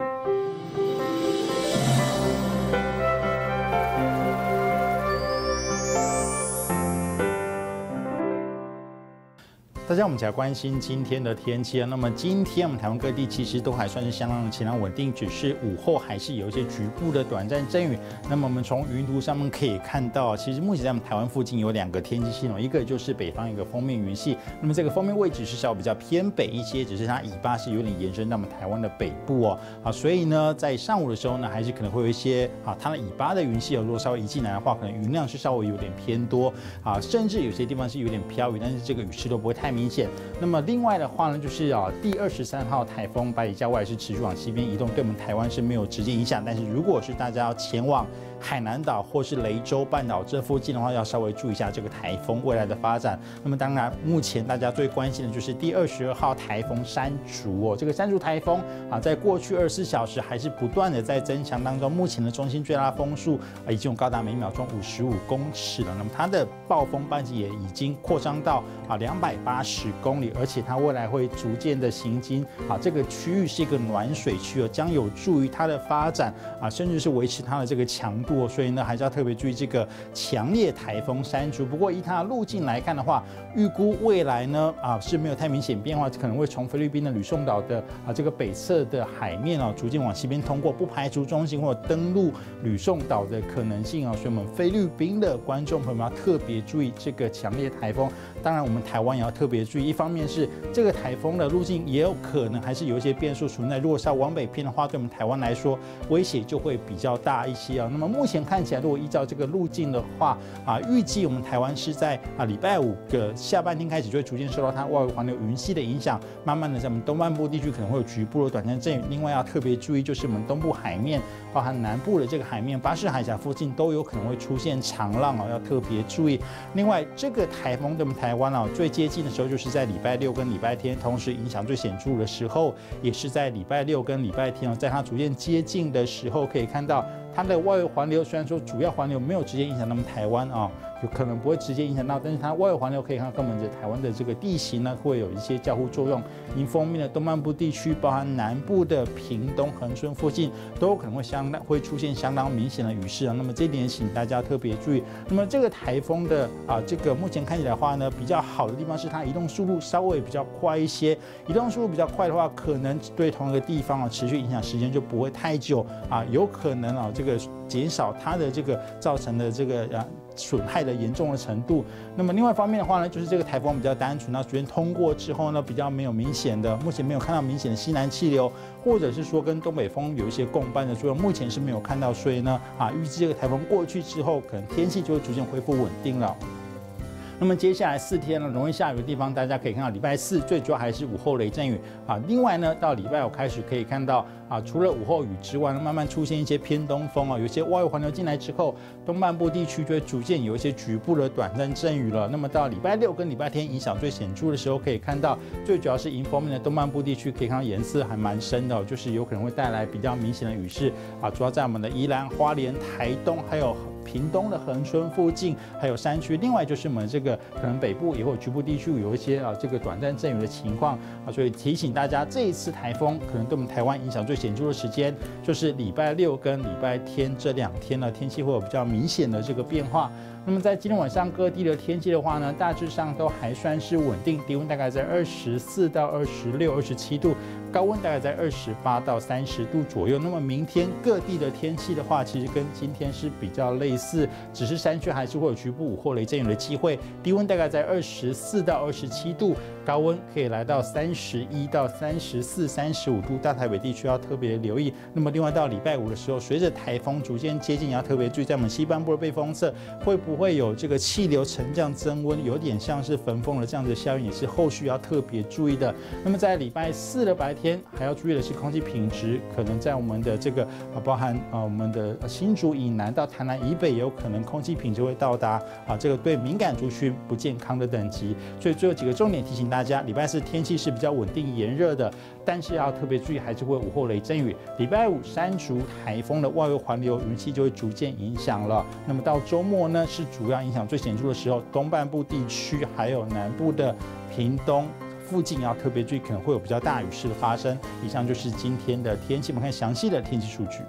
Thank you. 大家，我们起来关心今天的天气啊。那么今天我们台湾各地其实都还算是相当的晴朗稳定，只是午后还是有一些局部的短暂阵雨。那么我们从云图上面可以看到，其实目前在我们台湾附近有两个天气系统，一个就是北方一个封面云系，那么这个封面位置是稍微比较偏北一些，只是它尾巴是有点延伸到我们台湾的北部哦。啊，所以呢，在上午的时候呢，还是可能会有一些啊，它的尾巴的云系如果稍微移进来的话，可能云量是稍微有点偏多啊，甚至有些地方是有点飘雨，但是这个雨势都不会太明明显。那么另外的话呢，就是啊，第二十三号台风百里加外是持续往西边移动，对我们台湾是没有直接影响。但是如果是大家要前往海南岛或是雷州半岛这附近的话，要稍微注意一下这个台风未来的发展。那么当然，目前大家最关心的就是第二十二号台风山竹哦，这个山竹台风啊，在过去二十四小时还是不断的在增强当中。目前的中心最大风速啊，已经有高达每秒钟五十五公尺了。那么它的暴风半径也已经扩张到啊两百八十十公里，而且它未来会逐渐的行经啊这个区域是一个暖水区哦，将有助于它的发展啊，甚至是维持它的这个强度。所以呢，还是要特别注意这个强烈台风山竹。不过，以它的路径来看的话，预估未来呢啊是没有太明显变化，可能会从菲律宾的吕宋岛的啊这个北侧的海面哦，逐渐往西边通过，不排除中心或者登陆吕宋岛的可能性啊。所以，我们菲律宾的观众朋友们要特别注意这个强烈台风。当然，我们台湾也要特别注意，一方面是这个台风的路径也有可能还是有一些变数存在。如果是要往北偏的话，对我们台湾来说威胁就会比较大一些啊。那么目前看起来，如果依照这个路径的话，啊，预计我们台湾是在啊礼拜五的下半天开始就会逐渐受到它外围环流云系的影响，慢慢的在我们东半部地区可能会有局部的短暂阵雨。另外要特别注意，就是我们东部海面，包含南部的这个海面，巴士海峡附近都有可能会出现长浪哦，要特别注意。另外，这个台风对我们台湾哦最接近的时候，就是在礼拜六跟礼拜天，同时影响最显著的时候，也是在礼拜六跟礼拜天哦，在它逐渐接近的时候，可以看到。它的外围环流虽然说主要环流没有直接影响到我们台湾啊。有可能不会直接影响到，但是它外围环流可以看到，根本的台湾的这个地形呢，会有一些交互作用。迎风面的东半部地区，包含南部的屏东、恒春附近，都有可能会相当会出现相当明显的雨势啊。那么这点，请大家特别注意。那么这个台风的啊，这个目前看起来的话呢，比较好的地方是它移动速度稍微比较快一些。移动速度比较快的话，可能对同一个地方啊，持续影响时间就不会太久啊，有可能啊，这个减少它的这个造成的这个啊。损害的严重的程度。那么另外一方面的话呢，就是这个台风比较单纯，那逐渐通过之后呢，比较没有明显的，目前没有看到明显的西南气流，或者是说跟东北风有一些共伴的作用，目前是没有看到。所以呢，啊，预计这个台风过去之后，可能天气就会逐渐恢复稳定了。那么接下来四天呢，容易下雨的地方，大家可以看到，礼拜四最主要还是午后雷阵雨啊。另外呢，到礼拜五开始可以看到啊，除了午后雨之外，呢，慢慢出现一些偏东风啊，有些外围环流进来之后，东半部地区就会逐渐有一些局部的短暂阵雨了。那么到礼拜六跟礼拜天影响最显著的时候，可以看到，最主要是迎风面的东半部地区可以看到颜色还蛮深的，就是有可能会带来比较明显的雨势啊，主要在我们的宜兰花莲、台东还有。屏东的恒春附近还有山区，另外就是我们这个可能北部以后局部地区有一些啊这个短暂阵雨的情况啊，所以提醒大家，这一次台风可能对我们台湾影响最显著的时间，就是礼拜六跟礼拜天这两天呢，天气会有比较明显的这个变化。那么在今天晚上各地的天气的话呢，大致上都还算是稳定，低温大概在二十四到二十六、二十七度，高温大概在二十八到三十度左右。那么明天各地的天气的话，其实跟今天是比较类似，只是山区还是会有局部午后雷阵雨的机会。低温大概在二十四到二十七度，高温可以来到三十一到三十四、三十五度。大台北地区要特别留意。那么另外到礼拜五的时候，随着台风逐渐接近，要特别注意，在我们西半部的背风侧会不。不会有这个气流沉降增温，有点像是焚风的这样的效应，也是后续要特别注意的。那么在礼拜四的白天，还要注意的是空气品质，可能在我们的这个啊，包含啊我们的新竹以南到台南以北，有可能空气品质会到达啊这个对敏感族群不健康的等级。所以最后几个重点提醒大家，礼拜四天气是比较稳定炎热的，但是要特别注意，还是会午后雷阵雨。礼拜五山竹台风的外围环流云气就会逐渐影响了。那么到周末呢？是主要影响最显著的时候，东半部地区还有南部的屏东。附近要特别注意，可能会有比较大雨势的发生。以上就是今天的天气，我们看详细的天气数据。